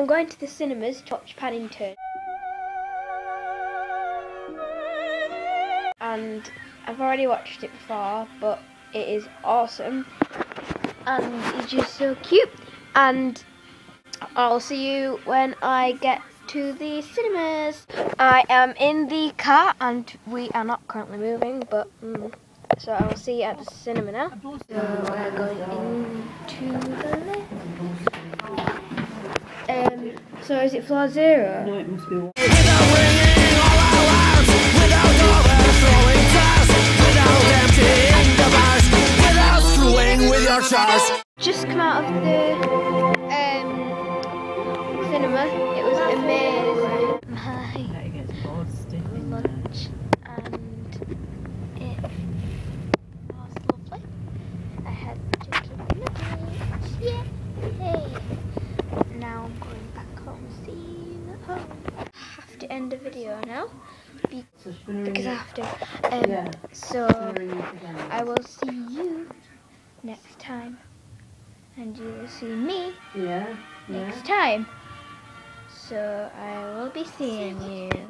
I'm going to the cinemas to watch Paddington. And I've already watched it before, but it is awesome. And it's just so cute. And I'll see you when I get to the cinemas. I am in the car and we are not currently moving, but mm, so I will see you at the cinema now. So we're going into the lift. Um, so is it floor zero? No, it must be. One. Just come out of the um, cinema. It was amazing. My It gets bored lunch and it was lovely. I had chicken nuggets. Yay! Now I'm going back home. See I have to end the video now be- So she's gonna ring because I have to. Um. So Gonna ring you again. I will see you next time, and you will see me. Yeah. next time. So I will be seeing you.